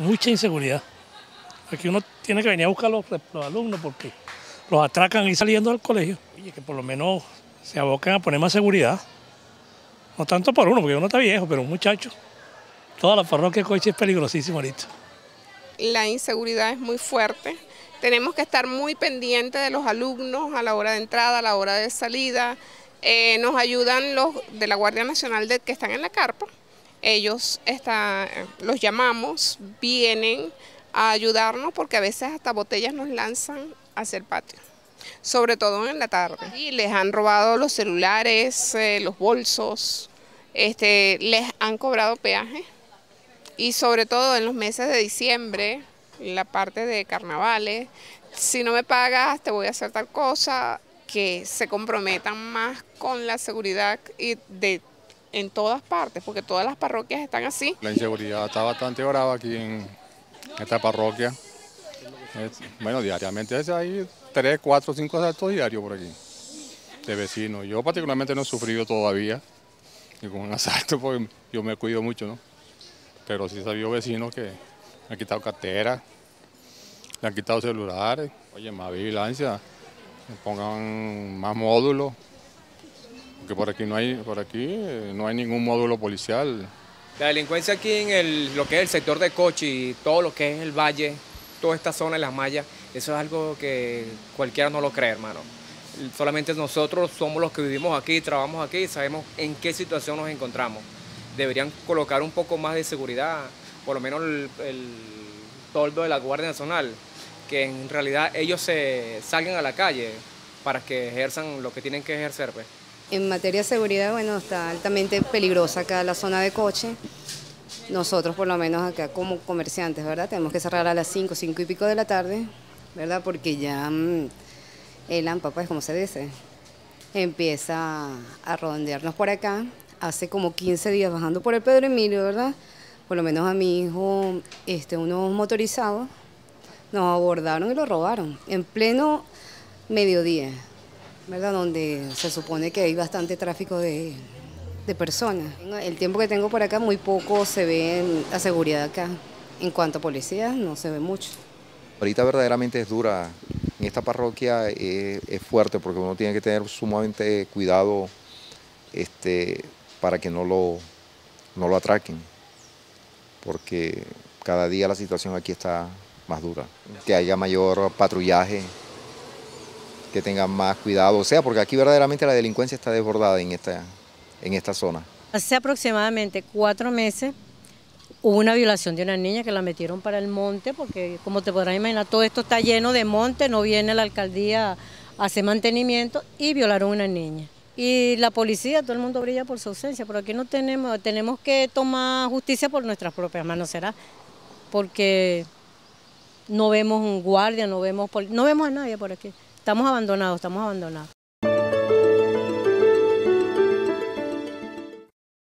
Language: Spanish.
mucha inseguridad. Aquí uno tiene que venir a buscar los, los alumnos porque los atracan y saliendo del colegio. Y que por lo menos se abocan a poner más seguridad. No tanto por uno, porque uno está viejo, pero un muchacho. Toda la parroquia de Coche es peligrosísima ahorita. La inseguridad es muy fuerte. Tenemos que estar muy pendientes de los alumnos a la hora de entrada, a la hora de salida. Eh, nos ayudan los de la Guardia Nacional que están en la carpa. Ellos está, los llamamos, vienen a ayudarnos porque a veces hasta botellas nos lanzan hacia el patio, sobre todo en la tarde. Y les han robado los celulares, eh, los bolsos, este, les han cobrado peaje y sobre todo en los meses de diciembre, la parte de carnavales, si no me pagas te voy a hacer tal cosa, que se comprometan más con la seguridad y de en todas partes, porque todas las parroquias están así. La inseguridad está bastante grave aquí en esta parroquia. bueno, diariamente hay tres, cuatro, cinco asaltos diarios por aquí, de vecinos. Yo particularmente no he sufrido todavía un asalto, porque yo me cuido mucho, ¿no? Pero sí sabido vecinos que han quitado carteras, le han quitado celulares, oye, más vigilancia, pongan más módulos, porque por aquí no hay, por aquí eh, no hay ningún módulo policial. La delincuencia aquí en el, lo que es el sector de Cochi y todo lo que es el valle, toda esta zona de las mallas, eso es algo que cualquiera no lo cree, hermano. Solamente nosotros somos los que vivimos aquí, trabajamos aquí y sabemos en qué situación nos encontramos. Deberían colocar un poco más de seguridad, por lo menos el, el toldo de la Guardia Nacional, que en realidad ellos se salgan a la calle para que ejerzan lo que tienen que ejercer. Pues. En materia de seguridad, bueno, está altamente peligrosa acá la zona de coche. Nosotros, por lo menos acá como comerciantes, ¿verdad? Tenemos que cerrar a las 5, 5 y pico de la tarde, ¿verdad? Porque ya mm, el AMPA, pues como se dice, empieza a rondearnos por acá. Hace como 15 días bajando por el Pedro Emilio, ¿verdad? Por lo menos a mi hijo, este, unos motorizados, nos abordaron y lo robaron en pleno mediodía. Donde se supone que hay bastante tráfico de, personas. El tiempo que tengo por acá, muy poco se ve la seguridad acá. En cuanto a policías, no se ve mucho. Ahorita verdaderamente es dura. En esta parroquia es, fuerte porque uno tiene que tener sumamente cuidado este, para que no lo, no lo atraquen. Porque cada día la situación aquí está más dura. Que haya mayor patrullaje que tengan más cuidado, o sea, porque aquí verdaderamente la delincuencia está desbordada en esta, en esta zona. Hace aproximadamente cuatro meses hubo una violación de una niña que la metieron para el monte, porque como te podrás imaginar, todo esto está lleno de monte, no viene la alcaldía a hacer mantenimiento y violaron a una niña. Y la policía, todo el mundo brilla por su ausencia, pero aquí no tenemos, tenemos que tomar justicia por nuestras propias manos, será, porque no vemos un guardia, no vemos, no vemos a nadie por aquí. Estamos abandonados, estamos abandonados.